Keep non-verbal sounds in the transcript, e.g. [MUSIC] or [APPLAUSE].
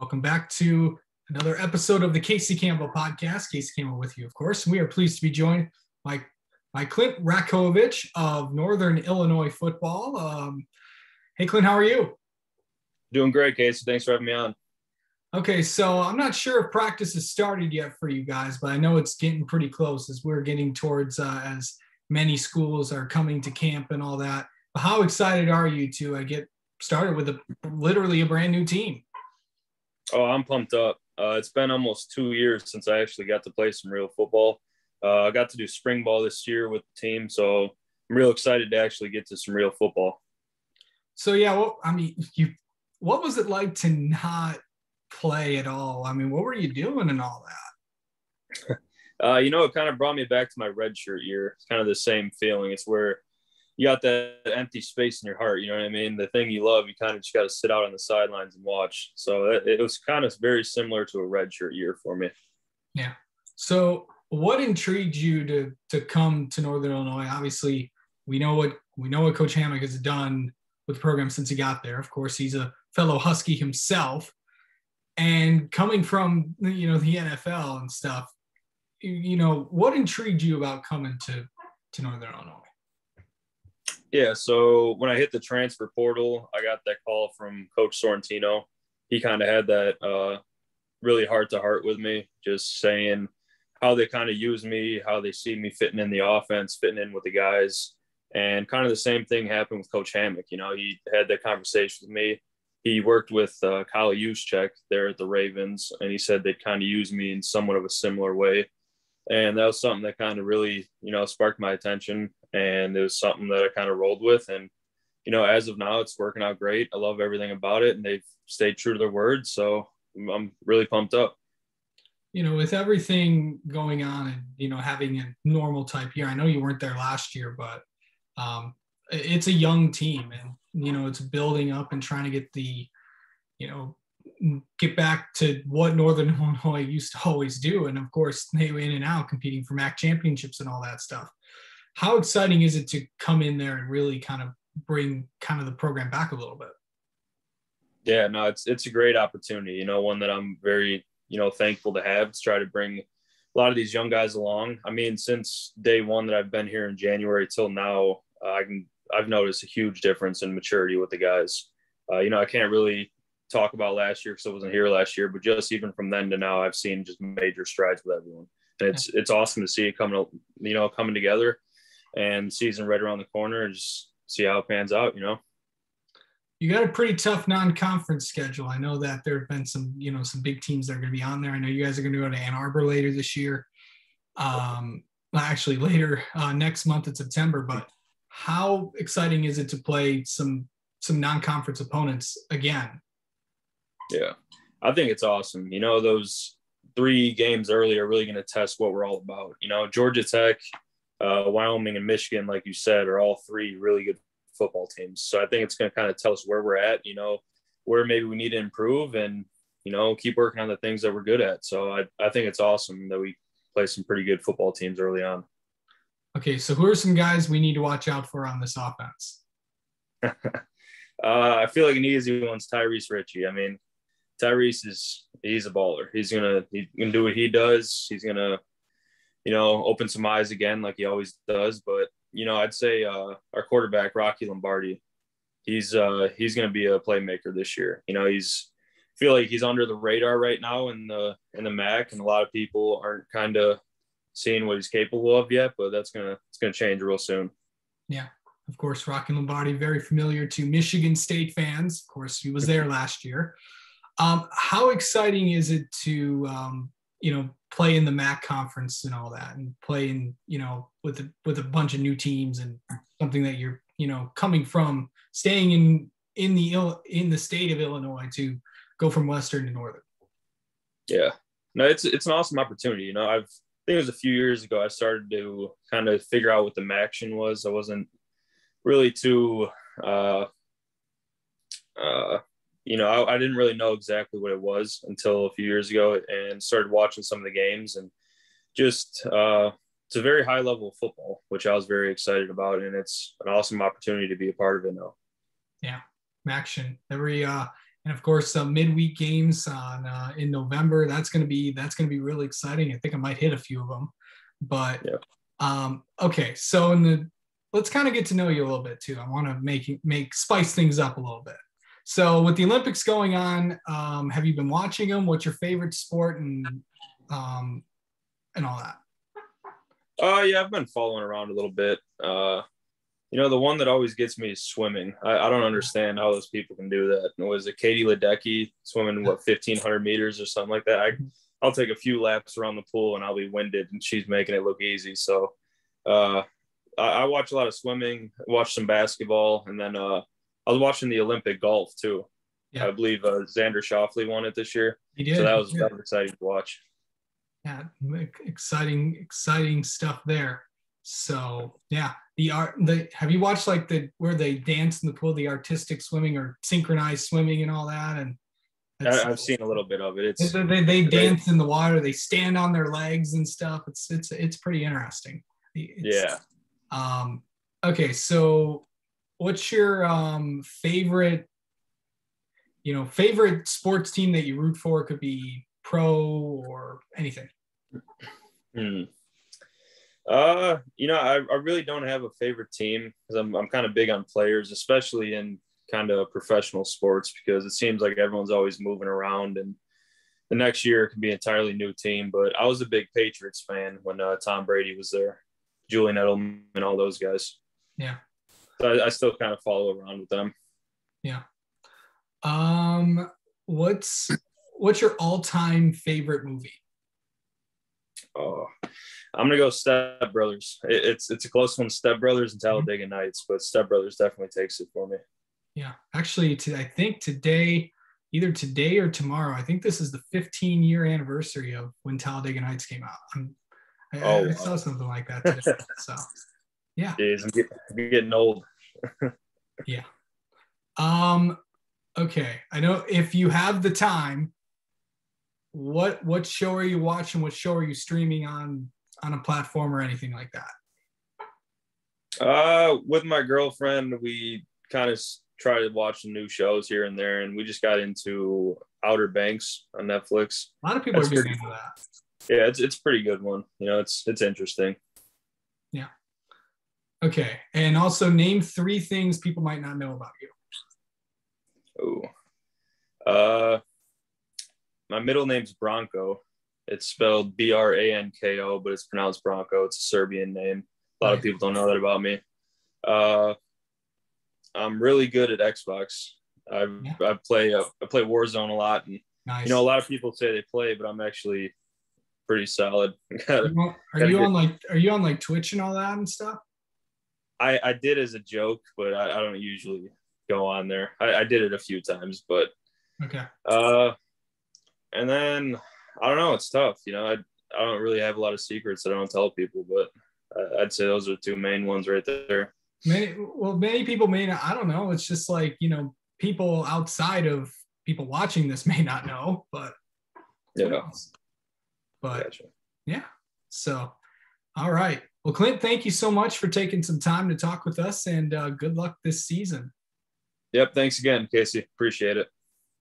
Welcome back to another episode of the Casey Campbell podcast. Casey Campbell with you, of course. We are pleased to be joined by, by Clint Ratkovich of Northern Illinois football. Um, hey, Clint, how are you? Doing great, Casey. Thanks for having me on. Okay, so I'm not sure if practice has started yet for you guys, but I know it's getting pretty close as we're getting towards uh, as many schools are coming to camp and all that. But how excited are you to uh, get started with a literally a brand new team? Oh, I'm pumped up. Uh, it's been almost two years since I actually got to play some real football. Uh, I got to do spring ball this year with the team, so I'm real excited to actually get to some real football. So yeah, well, I mean, you, what was it like to not play at all? I mean, what were you doing and all that? [LAUGHS] uh, you know, it kind of brought me back to my redshirt year. It's kind of the same feeling. It's where you got that empty space in your heart. You know what I mean? The thing you love, you kind of just got to sit out on the sidelines and watch. So it, it was kind of very similar to a redshirt year for me. Yeah. So what intrigued you to to come to Northern Illinois? Obviously, we know what we know what Coach Hammock has done with the program since he got there. Of course, he's a fellow Husky himself, and coming from you know the NFL and stuff. You know what intrigued you about coming to to Northern Illinois? Yeah, so when I hit the transfer portal, I got that call from Coach Sorrentino. He kind of had that uh, really heart to heart with me, just saying how they kind of use me, how they see me fitting in the offense, fitting in with the guys. And kind of the same thing happened with Coach Hammock. You know, he had that conversation with me. He worked with uh, Kyle Juszczyk there at the Ravens, and he said they'd kind of use me in somewhat of a similar way. And that was something that kind of really, you know, sparked my attention and it was something that I kind of rolled with. And you know, as of now, it's working out great. I love everything about it, and they've stayed true to their word. So I'm really pumped up. You know, with everything going on and you know having a normal type year, I know you weren't there last year, but um, it's a young team, and you know it's building up and trying to get the, you know, get back to what Northern Illinois used to always do, and of course they were in and out competing for MAC championships and all that stuff how exciting is it to come in there and really kind of bring kind of the program back a little bit? Yeah, no, it's it's a great opportunity. You know, one that I'm very you know thankful to have to try to bring a lot of these young guys along. I mean, since day one that I've been here in January till now, uh, I can I've noticed a huge difference in maturity with the guys. Uh, you know, I can't really talk about last year because I wasn't here last year, but just even from then to now, I've seen just major strides with everyone. And it's it's awesome to see it coming, you know, coming together and season right around the corner. Just see how it pans out, you know. You got a pretty tough non-conference schedule. I know that there have been some, you know, some big teams that are going to be on there. I know you guys are going to go to Ann Arbor later this year. Um, actually, later uh, next month in September. But how exciting is it to play some some non-conference opponents again? Yeah, I think it's awesome. You know, those three games early are really going to test what we're all about. You know, Georgia Tech uh, Wyoming and Michigan, like you said, are all three really good football teams. So I think it's going to kind of tell us where we're at, you know, where maybe we need to improve and, you know, keep working on the things that we're good at. So I, I think it's awesome that we play some pretty good football teams early on. Okay. So who are some guys we need to watch out for on this offense? [LAUGHS] uh, I feel like an easy one's Tyrese Ritchie. I mean, Tyrese is he's a baller. He's gonna he's gonna do what he does. He's gonna you know, open some eyes again like he always does. But you know, I'd say uh, our quarterback Rocky Lombardi, he's uh, he's to be a playmaker this year. You know, he's I feel like he's under the radar right now in the in the MAC, and a lot of people aren't kind of seeing what he's capable of yet. But that's gonna it's gonna change real soon. Yeah, of course, Rocky Lombardi, very familiar to Michigan State fans. Of course, he was there last year. Um, how exciting is it to um, you know play in the MAC conference and all that, and play in you know with a, with a bunch of new teams and something that you're you know coming from staying in in the in the state of Illinois to go from Western to Northern. Yeah, no, it's it's an awesome opportunity. You know, I've I think it was a few years ago I started to kind of figure out what the action was. I wasn't really too uh, uh, you know, I, I, didn't really know exactly what it was until a few years ago and started watching some of the games and just uh, it's a very high level of football, which I was very excited about, and it's an awesome opportunity to be a part of it now. Yeah, action every uh, and of course uh, midweek games on uh, in November. That's going to be that's going to be really exciting. I think I might hit a few of them, but Yeah. um, okay. So in the let's kind of get to know you a little bit too. I want to make make spice things up a little bit. So with the Olympics going on, um, have you been watching them? What's your favorite sport and um, and all that? Uh, yeah, I've been following around a little bit. Uh, you know, the one that always gets me is swimming. I, I don't understand how those people can do that. Was it Katie Ledecky swimming what fifteen hundred meters or something like that? I, I'll take a few laps around the pool and I'll be winded, and she's making it look easy. So, uh, I, I watch a lot of swimming, watch some basketball, and then uh, I was watching the Olympic golf too. Yeah. I believe uh, Xander Schauffele won it this year, You did. so that was you that was exciting to watch. yeah, exciting, exciting stuff there. So yeah, the art. The have you watched like the where they dance in the pool, the artistic swimming or synchronized swimming and all that? And I, I've seen a little bit of it. It's They, they, they dance in the water. They stand on their legs and stuff. It's it's it's pretty interesting. It's- yeah. Um, okay, so what's your um, favorite, you know, favorite sports team that you root for? Could be pro or anything. Hmm. Uh, you know, I, I really don't have a favorite team because I'm I'm kind of big on players, especially in kind of professional sports, because it seems like everyone's always moving around, and the next year it can be an entirely new team. But I was a big Patriots fan when uh, Tom Brady was there, Julian Edelman, and all those guys. Yeah. So I, I still kind of follow around with them. Yeah. Um, what's what's your all-time favorite movie? Oh, I'm gonna go Step Brothers. It, it's it's a close one, Step Brothers and Talladega Nights, but Step Brothers definitely takes it for me. Yeah, actually, to, I think today, either today or tomorrow, I think this is the 15 year anniversary of when Talladega Nights came out. I'm, I, Oh, I wow. saw something like that today. so, [LAUGHS] yeah. Jeez, I'm, get, I'm getting old. [LAUGHS] Yeah. Um, okay. I know if you have the time, what what show are you watching? What show are you streaming on on a platform or anything like that? Uh, with my girlfriend, we kind of try to watch new shows here and there, and we just got into Outer Banks on Netflix. A lot of people That's are getting pretty- into that. Yeah, it's it's a pretty good one. You know, it's it's interesting. Okay. And also name three things people might not know about you. Oh, uh, my middle name's Bronco. It's spelled B R A N K O, but it's pronounced Bronco. It's a Serbian name. A lot of people don't know that about me. Uh, I'm really good at Xbox. I Yeah. I play uh, I play Warzone a lot, and Nice. you know a lot of people say they play, but I'm actually pretty solid. [LAUGHS] Are you on, are you on like are you on like Twitch and all that and stuff? I I did as a joke, but I, I don't usually go on there. I, I did it a few times, but Okay. Uh, and then I don't know. It's tough. You know, I I don't really have a lot of secrets that I don't tell people, but I'd say those are two main ones right there. Many well, many people may not. I don't know. It's just like you know, people outside of people watching this [LAUGHS] may not know, but Yeah. but Gotcha. yeah. So, all right. Well, Clint, thank you so much for taking some time to talk with us, and uh, good luck this season. Yep. Thanks again, Casey. Appreciate it.